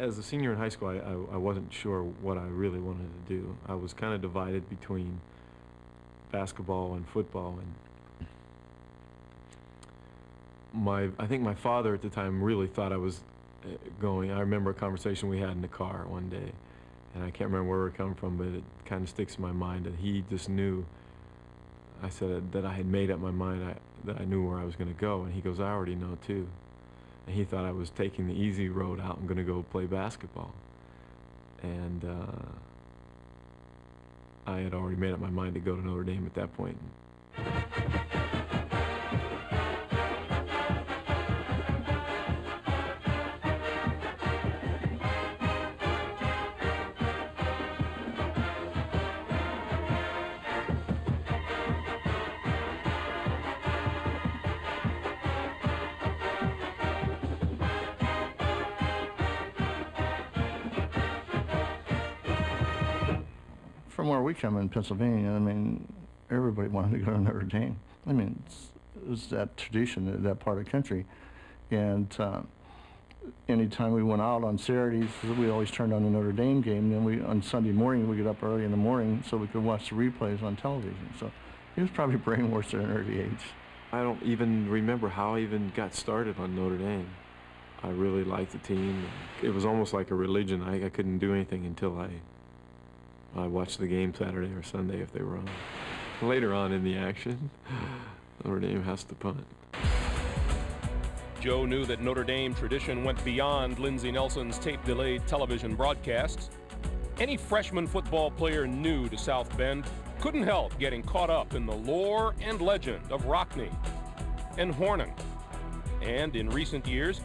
As a senior in high school, I, I, I wasn't sure what I really wanted to do. I was kind of divided between basketball and football, and my I think my father at the time really thought I was uh, going. I remember a conversation we had in the car one day, and I can't remember where it come from, but it kind of sticks in my mind that he just knew. I said that I had made up my mind I, that I knew where I was going to go, and he goes, "I already know too." He thought I was taking the easy road out and going to go play basketball, and uh, I had already made up my mind to go to Notre Dame at that point. From where we come in Pennsylvania, I mean, everybody wanted to go to Notre Dame. I mean, it's, it's that tradition, that, that part of the country. And uh, anytime we went out on Saturdays, we always turned on the Notre Dame game. Then we, on Sunday morning, we get up early in the morning so we could watch the replays on television. So he was probably brainwashed at an early age. I don't even remember how I even got started on Notre Dame. I really liked the team. It was almost like a religion. I, I couldn't do anything until I I watched the game Saturday or Sunday if they were on. Later on in the action, Notre Dame has to punt. Joe knew that Notre Dame tradition went beyond Lindsey Nelson's tape-delayed television broadcasts. Any freshman football player new to South Bend couldn't help getting caught up in the lore and legend of Rockne and Hornung, and in recent years,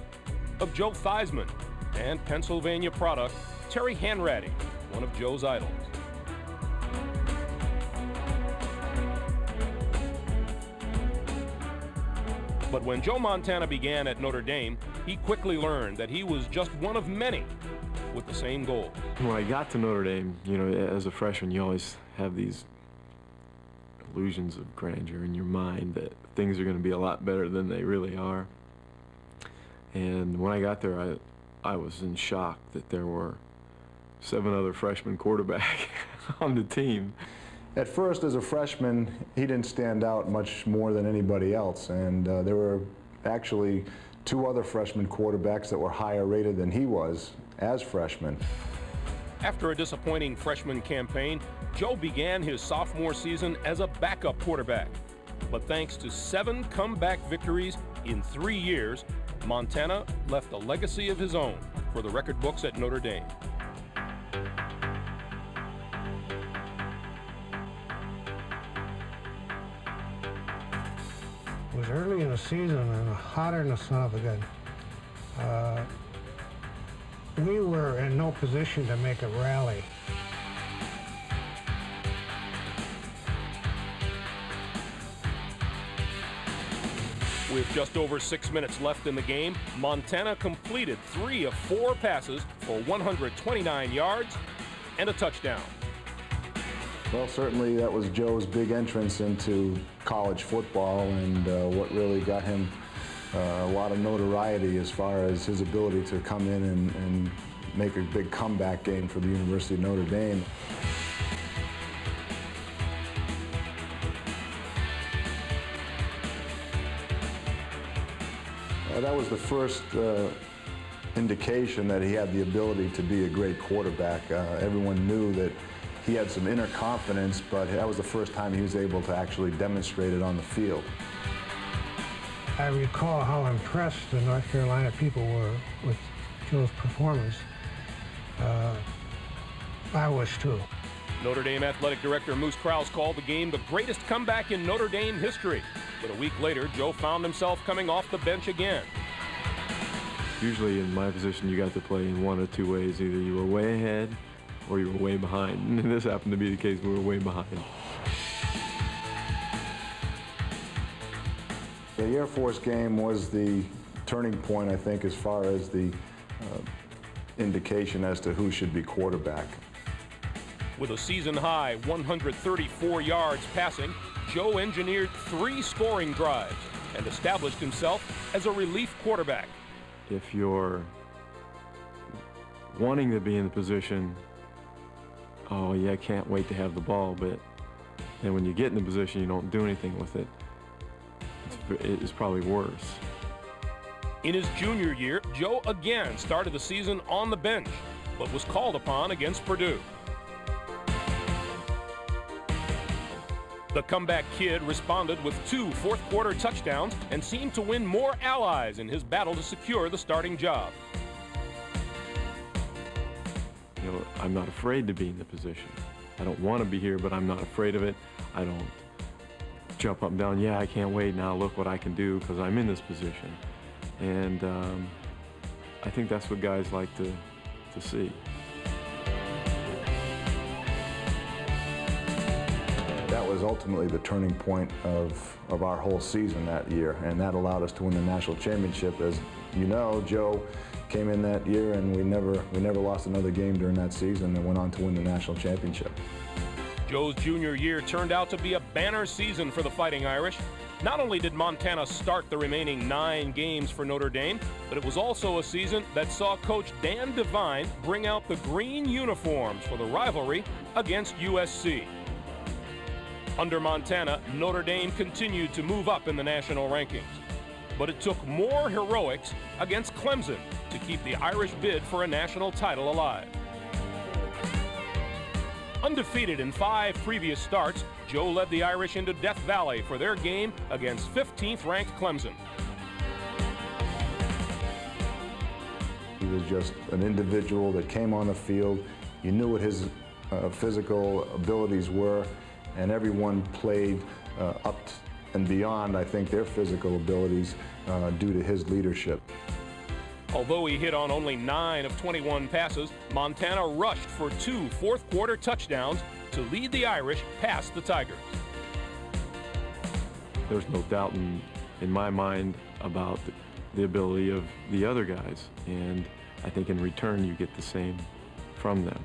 of Joe Theismann and Pennsylvania product Terry Hanratty, one of Joe's idols. But when Joe Montana began at Notre Dame, he quickly learned that he was just one of many with the same goal. When I got to Notre Dame, you know, as a freshman, you always have these illusions of grandeur in your mind that things are going to be a lot better than they really are. And when I got there, I, I was in shock that there were seven other freshman quarterback on the team. At first, as a freshman, he didn't stand out much more than anybody else, and uh, there were actually two other freshman quarterbacks that were higher rated than he was as freshmen. After a disappointing freshman campaign, Joe began his sophomore season as a backup quarterback. But thanks to seven comeback victories in three years, Montana left a legacy of his own for the record books at Notre Dame. Early in the season and hotter than the son of a gun. Uh, we were in no position to make a rally. With just over six minutes left in the game, Montana completed three of four passes for 129 yards and a touchdown. Well, certainly that was Joe's big entrance into college football and uh, what really got him uh, a lot of notoriety as far as his ability to come in and, and make a big comeback game for the University of Notre Dame. Uh, that was the first uh, indication that he had the ability to be a great quarterback. Uh, everyone knew that he had some inner confidence, but that was the first time he was able to actually demonstrate it on the field. I recall how impressed the North Carolina people were with Joe's performance. Uh, I was too. Notre Dame athletic director Moose Krause called the game the greatest comeback in Notre Dame history. But a week later, Joe found himself coming off the bench again. Usually in my position, you got to play in one or two ways. Either you were way ahead or you were way behind. And this happened to be the case. We were way behind. The Air Force game was the turning point, I think, as far as the uh, indication as to who should be quarterback. With a season high 134 yards passing, Joe engineered three scoring drives and established himself as a relief quarterback. If you're wanting to be in the position, oh yeah, I can't wait to have the ball, but then when you get in the position, you don't do anything with it. It's, it's probably worse. In his junior year, Joe again started the season on the bench, but was called upon against Purdue. The comeback kid responded with two fourth quarter touchdowns and seemed to win more allies in his battle to secure the starting job. I'm not afraid to be in the position. I don't want to be here, but I'm not afraid of it. I don't jump up and down, yeah, I can't wait, now look what I can do because I'm in this position. And um, I think that's what guys like to, to see. That was ultimately the turning point of, of our whole season that year, and that allowed us to win the national championship. As you know, Joe came in that year, and we never, we never lost another game during that season and went on to win the national championship. Joe's junior year turned out to be a banner season for the Fighting Irish. Not only did Montana start the remaining nine games for Notre Dame, but it was also a season that saw coach Dan Devine bring out the green uniforms for the rivalry against USC. Under Montana, Notre Dame continued to move up in the national rankings. But it took more heroics against Clemson to keep the Irish bid for a national title alive. Undefeated in five previous starts, Joe led the Irish into Death Valley for their game against 15th ranked Clemson. He was just an individual that came on the field. You knew what his uh, physical abilities were, and everyone played uh, up and beyond, I think, their physical abilities uh, due to his leadership. Although he hit on only 9 of 21 passes, Montana rushed for two fourth quarter touchdowns to lead the Irish past the Tigers. There's no doubt in, in my mind about the, the ability of the other guys, and I think in return you get the same from them.